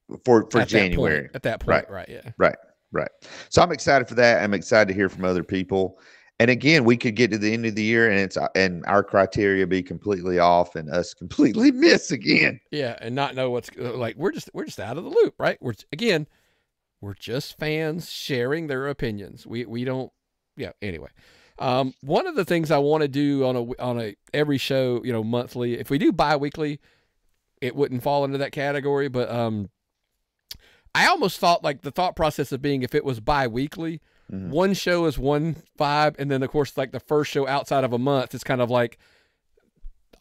for for At that point- January? at that point Right. right yeah Right, right. So I'm excited for that. I'm excited to hear from other people. And again, we could get to the end of the year and it's and our criteria be completely off and us completely miss again. yeah and not know what's like we're just we're just out of the loop right we're again we're just fans sharing their opinions we we don't yeah anyway um one of the things i want to do on a on a every show you know monthly if we do bi-weekly it wouldn't fall into that category but um i almost thought like the thought process of being if it was bi-weekly Mhm. one show is one vibe and then of course like the first show outside of a month is kind of like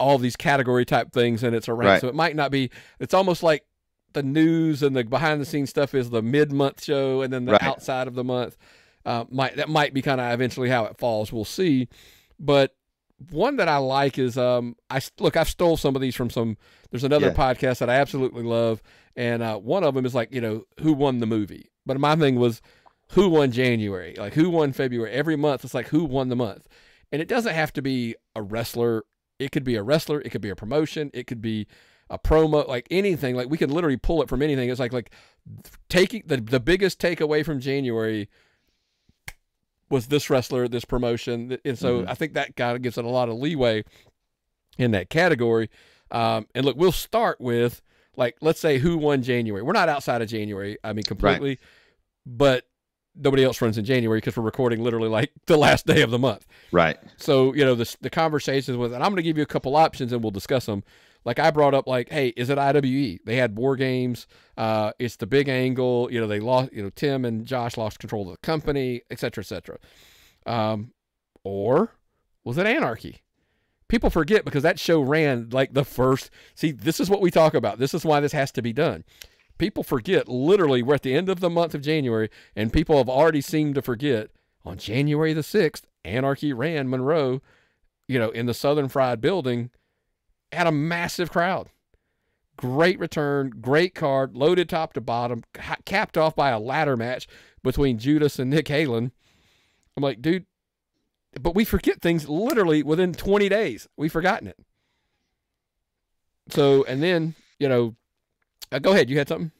all these category type things and it's a rank. Right. So it might not be it's almost like the news and the behind the scenes stuff is the mid month show and then the Right. outside of the month. Uh, might that might be kind of eventually how it falls. We'll see. But one that I like is um I look I've stole some of these from some there's another Yeah. podcast that I absolutely love and uh, one of them is like you know who won the movie but my thing was who won January like who won February every month it's like who won the month and it doesn't have to be a wrestler it could be a wrestler it could be a promotion it could be a promo like anything like we can literally pull it from anything it's like like taking the the biggest takeaway from January was this wrestler this promotion and so Mhm. I think that kind of gives it a lot of leeway in that category um, and look we'll start with like let's say who won January we're not outside of January I mean completely but nobody else runs in January because we're recording literally like the last day of the month Right. so you know the the conversations with, and I'm going to give you a couple options and we'll discuss them. Like I brought up, like, hey, is it IWE? They had war games. Uh, it's the big angle. You know, they lost. You know, Tim and Josh lost control of the company, et cetera, et cetera. Um, or was it Anarchy? People forget because that show ran like the first. See, this is what we talk about. This is why this has to be done. People forget. Literally, we're at the end of the month of January, and people have already seemed to forget. On January the sixth, Anarchy ran Monroe, you know, in the Southern Fried Building, had a massive crowd. Great return, great card, loaded top to bottom, ca- capped off by a ladder match between Judas and Nick Halen. I'm like, dude, but we forget things literally within 20 days. We've forgotten it. So, and then, you know, uh, go ahead. You had something?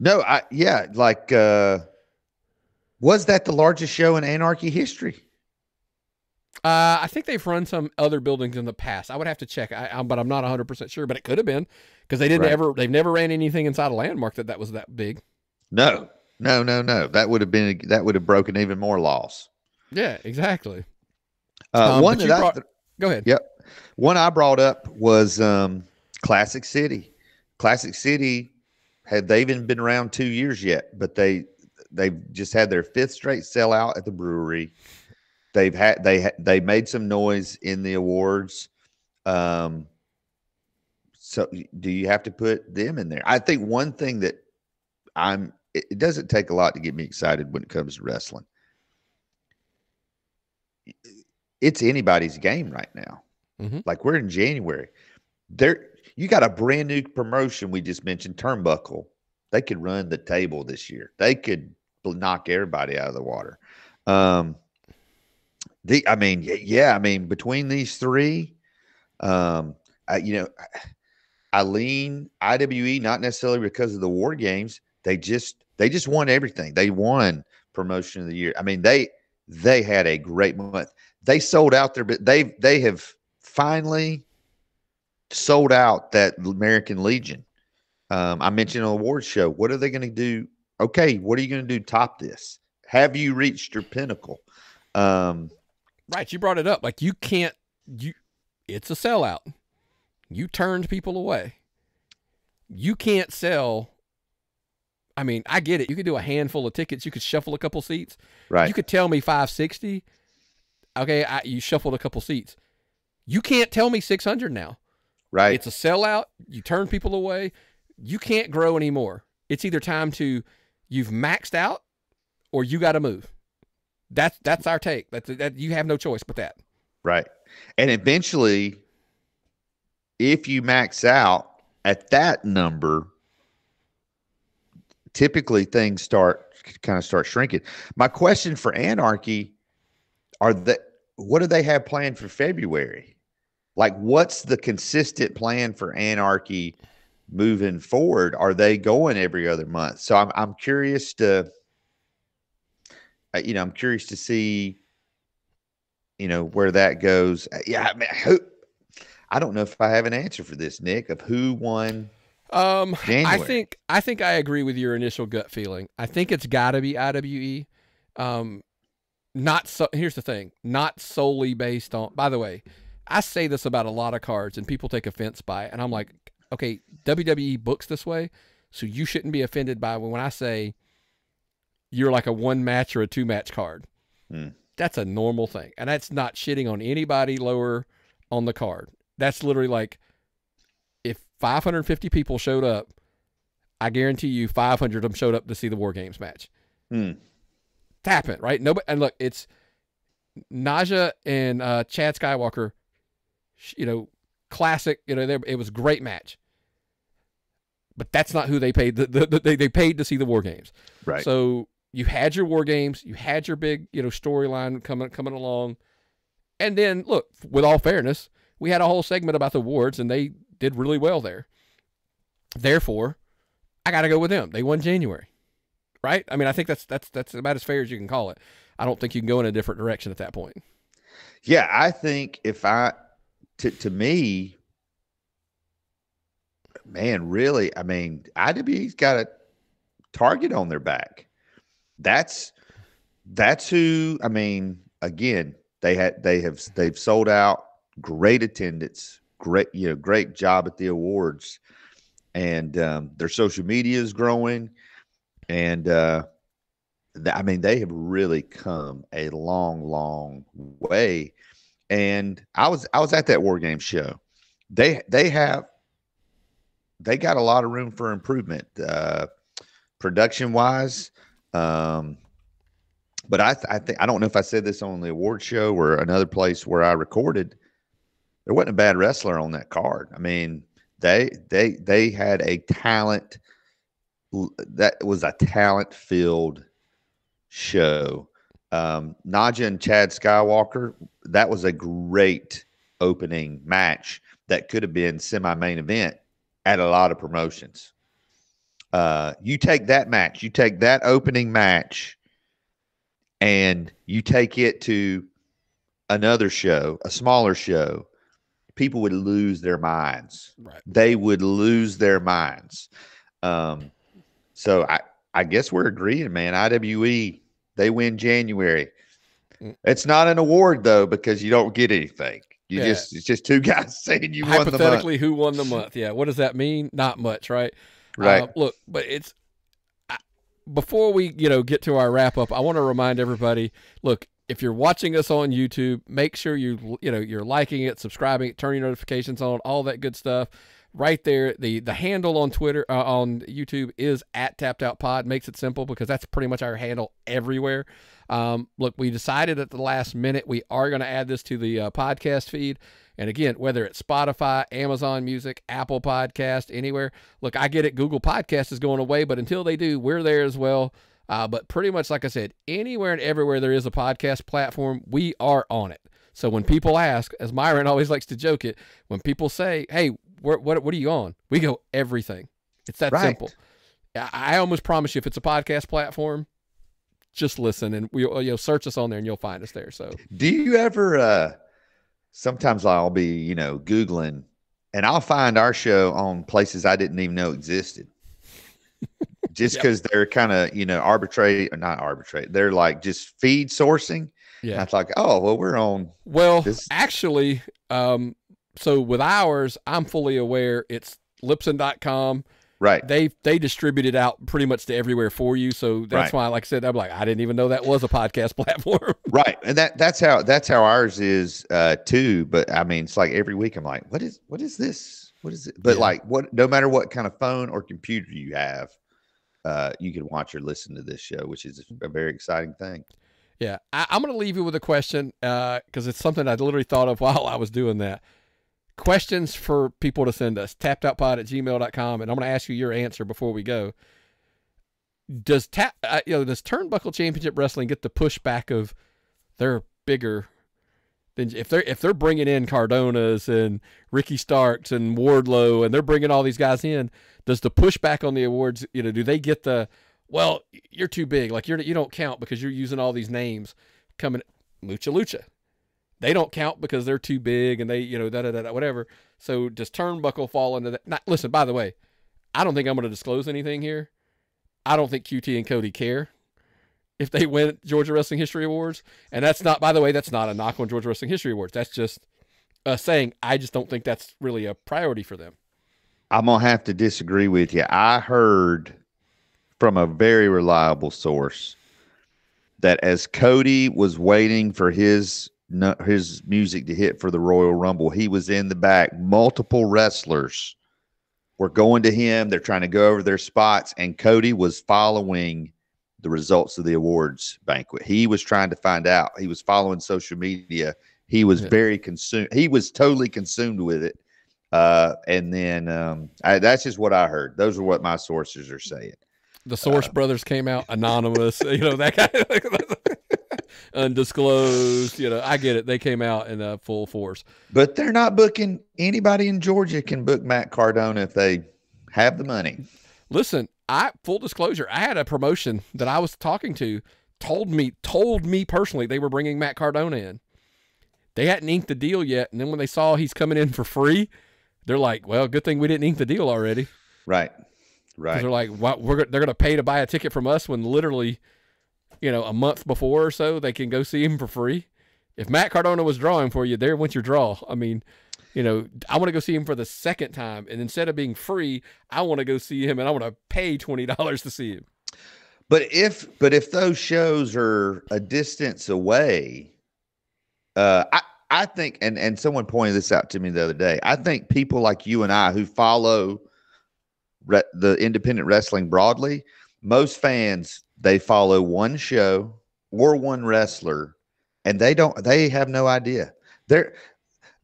No, I yeah, like uh was that the largest show in anarchy history? Uh, I think they've run some other buildings in the past. I would have to check, I, I, but I'm not 100 percent sure. But it could have been because they didn't Right. ever, they've never ran anything inside a landmark that that was that big. No. No, no, no. That would have been that would have broken even more loss. Yeah, exactly. Uh, Um, one that you I, brought- Go ahead. Yep. One I brought up was um, Classic City. Classic City had they even been around two years yet, but they they've just had their fifth straight sellout at the brewery. They've had they they made some noise in the awards. Um, so do you have to put them in there? I think one thing that I'm it, it doesn't take a lot to get me excited when it comes to wrestling. It's anybody's game right now. Mhm. Like we're in January. There you got a brand new promotion we just mentioned, Turnbuckle. They could run the table this year. They could knock everybody out of the water. Um, the I mean, yeah, I mean, between these three, um, I, you know, I lean IWE not necessarily because of the war games. They just they just won everything. They won promotion of the year. I mean, they they had a great month. They sold out their but they they have finally sold out that American Legion. Um, I mentioned an the awards show. What are they going to do? Okay, what are you going to do? Top this? Have you reached your pinnacle? Um, right, you brought it up. Like you can't. You, it's a sellout. You turned people away. You can't sell. I mean, I get it. You could do a handful of tickets. You could shuffle a couple seats. right. You could tell me 560. Okay, I, you shuffled a couple seats. You can't tell me 600 now. right. It's a sellout. You turn people away. You can't grow anymore. It's either time to you've maxed out or you got to move. That's that's our take. That's that you have no choice but that. Right. And eventually, if you max out at that number, typically things start kind of start shrinking. My question for Anarchy are that what do they have planned for February? Like what's the consistent plan for Anarchy moving forward? Are they going every other month? So I'm I'm curious to you know, I'm curious to see you know where that goes. Uh, Yeah, I, mean, who, I don't know if I have an answer for this, Nick, of who won. Um, I think I think I agree with your initial gut feeling. I think it's got to be IWE. Um, not so. Here's the thing: not solely based on. By the way, I say this about a lot of cards, and people take offense by it, and I'm like, okay, WWE books this way, so you shouldn't be offended by when I say you're like a one match or a two match card. Hmm. That's a normal thing, and that's not shitting on anybody lower on the card. That's literally like if 550 people showed up, I guarantee you 500 of them showed up to see the War Games match. Tap it, right? Nobody, and look, it's Naja and uh, Chad Skywalker. You know, classic. You know, it was a great match. But that's not who they paid. The, the, the, they they paid to see the War Games. Right. So you had your War Games, you had your big you know storyline coming coming along, and then look. With all fairness, we had a whole segment about the awards, and they did really well there. Therefore, I got to go with them. They won January, right? I mean, I think that's that's that's about as fair as you can call it. I don't think you can go in a different direction at that point. Yeah, I think if I to to me, man, really, I mean, IWE's got a target on their back. That's that's who. I mean, again, they had they have they've sold out. Great attendance, great you know, great job at the awards, and um, their social media is growing, and uh, th- I mean, they have really come a long, long way. And I was I was at that war game show. They they have they got a lot of room for improvement, uh, production wise. Um, but I th- I think I don't know if I said this on the award show or another place where I recorded. There wasn't a bad wrestler on that card. I mean, they they they had a talent that was a talent filled show. Um, Naja and Chad Skywalker, that was a great opening match that could have been semi main event at a lot of promotions. Uh, you take that match, you take that opening match, and you take it to another show, a smaller show, people would lose their minds Right. they would lose their minds. Um, so I, I guess we're agreeing, man. IWE, they win January. Mm. It's not an award though because you don't get anything. You Yeah. just it's just two guys saying you won the month. Hypothetically, who won the month? Yeah. What does that mean? Not much, right? Right. Uh, look, but it's before we you know get to our wrap up. I want to remind everybody. Look, if you're watching us on YouTube, make sure you you know you're liking it, subscribing, turning notifications on, all that good stuff. Right there, the the handle on Twitter uh, on YouTube is at Tapped Out Pod. Makes it simple because that's pretty much our handle everywhere. Um, look, we decided at the last minute we are going to add this to the uh, podcast feed. And again, whether it's Spotify, Amazon Music, Apple Podcast, anywhere. Look, I get it. Google Podcast is going away, but until they do, we're there as well. Uh, but pretty much, like I said, anywhere and everywhere there is a podcast platform, we are on it. So when people ask, as Myron always likes to joke it, when people say, "Hey, what what, what are you on?" We go everything. It's that Right. simple. I, I almost promise you, if it's a podcast platform, just listen and we you know search us on there and you'll find us there. So Do you ever uh sometimes I'll be, you know, Googling and I'll find our show on places I didn't even know existed. Just Yep. because they're kind of, you know, arbitrate or not arbitrate. They're like just feed sourcing. yeah. I thought, oh well, we're on Well, This- actually, um, so with ours, I'm fully aware it's Libsyn.com. right. They they distribute it out pretty much to everywhere for you. So that's Right. why, like I said, I'm like, I didn't even know that was a podcast platform. Right. And that that's how that's how ours is uh too. But I mean it's like every week I'm like, what is what is this? What is it? But Yeah. like what no matter what kind of phone or computer you have, uh you can watch or listen to this show, which is a very exciting thing. yeah, I, I'm going to leave you with a question because it's something I literally thought of while I was doing that. Questions for people to send us tappedoutpod at gmail.com. And I'm going to ask you your answer before we go. Does tap, uh, you know, does Turnbuckle Championship Wrestling get the pushback of they're bigger than if they're if they're bringing in Cardonas and Ricky Starks and Wardlow and they're bringing all these guys in? Does the pushback on the awards, you know, do they get the well, you're too big, like you're you don't count because you're using all these names coming Lucha Lucha. They don't count because they're too big and they, you know, da da da, da whatever. So does Turnbuckle fall into that? Listen, by the way, I don't think I'm going to disclose anything here. I don't think QT and Cody care if they win Georgia Wrestling History Awards. And that's not, by the way, that's not a knock on Georgia Wrestling History Awards. That's just uh, saying I just don't think that's really a priority for them. I'm gonna have to disagree with you. I heard from a very reliable source that as Cody was waiting for his his music to hit for the Royal Rumble, he was in the back. Multiple wrestlers were going to him. They're trying to go over their spots, and Cody was following the results of the awards banquet. He was trying to find out. He was following social media. He was Yeah. very consumed. He was totally consumed with it. Uh, and then um, I, that's just what I heard. Those are what my sources are saying. The Source brothers came out anonymous, you know, that kind of undisclosed, you know, I get it. They came out in uh, full force. But they're not booking anybody in Georgia can book Matt Cardona if they have the money. Listen, I full disclosure, I had a promotion that I was talking to told me told me personally they were bringing Matt Cardona in. They hadn't inked the deal yet, and then when they saw he's coming in for free, they're like, "Well, good thing we didn't ink the deal already." Right. Right. They're like, "What? We're they're going to pay to buy a ticket from us when literally, you know, a month before or so they can go see him for free." If Matt Cardona was drawing for you, there went your draw. I mean, you know, I want to go see him for the second time, and instead of being free, I want to go see him, and I want to pay twenty dollars to see him. But if but if those shows are a distance away, uh, I I think and and someone pointed this out to me the other day. I think people like you and I who follow re- the independent wrestling broadly, most fans they follow one show or one wrestler, and they don't they have no idea. There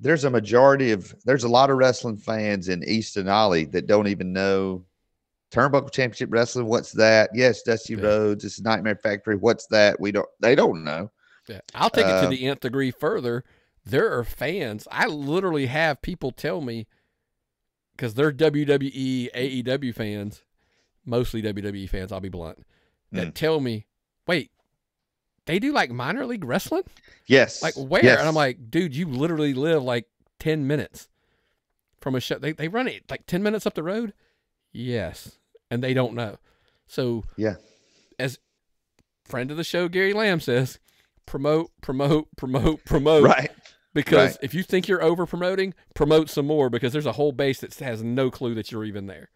there's a majority of there's a lot of wrestling fans in East Denali that don't even know Turnbuckle Championship Wrestling. What's that? Yes, Dusty Yeah. Rhodes. It's Nightmare Factory. What's that? We don't. They don't know. Yeah, I'll take it to Um, the nth degree further. There are fans. I literally have people tell me because they're WWE, AEW fans, mostly WWE fans. I'll be blunt. That Mm. tell me, wait, they do like minor league wrestling? Yes. Like where? Yes. And I'm like, dude, you literally live like ten minutes from a show. They they run it like ten minutes up the road. Yes, and they don't know. So Yeah. as friend of the show Gary Lamb says, promote, promote, promote, promote. right. Because Right. if you think you're over promoting, promote some more because there's a whole base that has no clue that you're even there.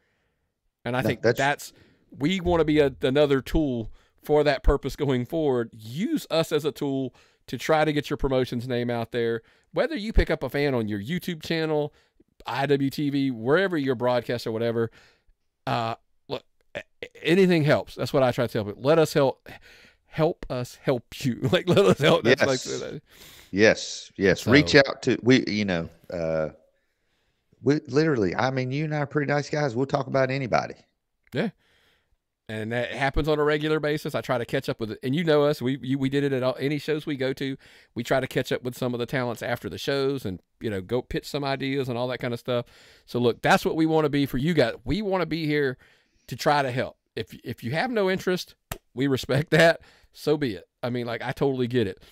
And I No, think that's- that's, we want to be a, another tool for that purpose going forward. Use us as a tool to try to get your promotion's name out there. Whether you pick up a fan on your YouTube channel, IWTV, wherever your broadcast or whatever, uh, look, anything helps. That's what I try to tell people. Let us help. Help us help you. Like let us help. That's Yes. like Yes. Yes. Reach out to we. You know. uh We literally. I mean, you and I are pretty nice guys. We'll talk about anybody. And that happens on a regular basis. I try to catch up with it, and you know us. We you, we did it at all, any shows we go to. We try to catch up with some of the talents after the shows, and you know, go pitch some ideas and all that kind of stuff. So look, that's what we want to be for you guys. We want to be here to try to help. If if you have no interest, we respect that. So be it. I mean, like I totally get it.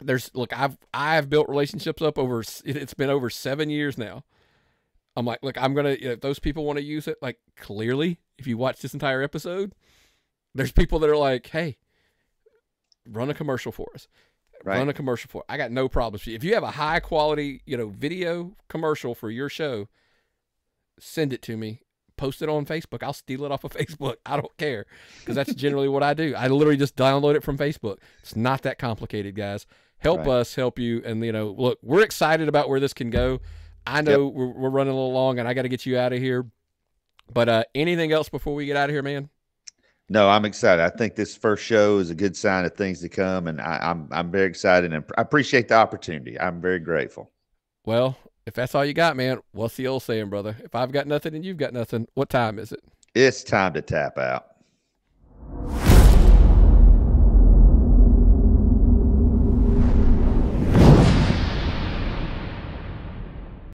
There's look, I've I've built relationships up over. It's been over seven years now. I'm like, look, I'm gonna. If those people want to use it, like clearly, if you watch this entire episode, there's people that are like, hey, run a commercial for us. Right. Run a commercial for. Us. I got no problems. If you have a high quality, you know, video commercial for your show, send it to me. Post it on Facebook. I'll steal it off of Facebook. I don't care because that's generally what I do. I literally just download it from Facebook. It's not that complicated, guys. Help Right. us help you. And you know, look, we're excited about where this can go. I know Yep. we're, we're running a little long, and I got to get you out of here. But uh, anything else before we get out of here, man? No, I'm excited. I think this first show is a good sign of things to come, and I, I'm I'm very excited and I appreciate the opportunity. I'm very grateful. Well, if that's all you got, man, what's the old saying, brother? If I've got nothing and you've got nothing, what time is it? It's time to tap out.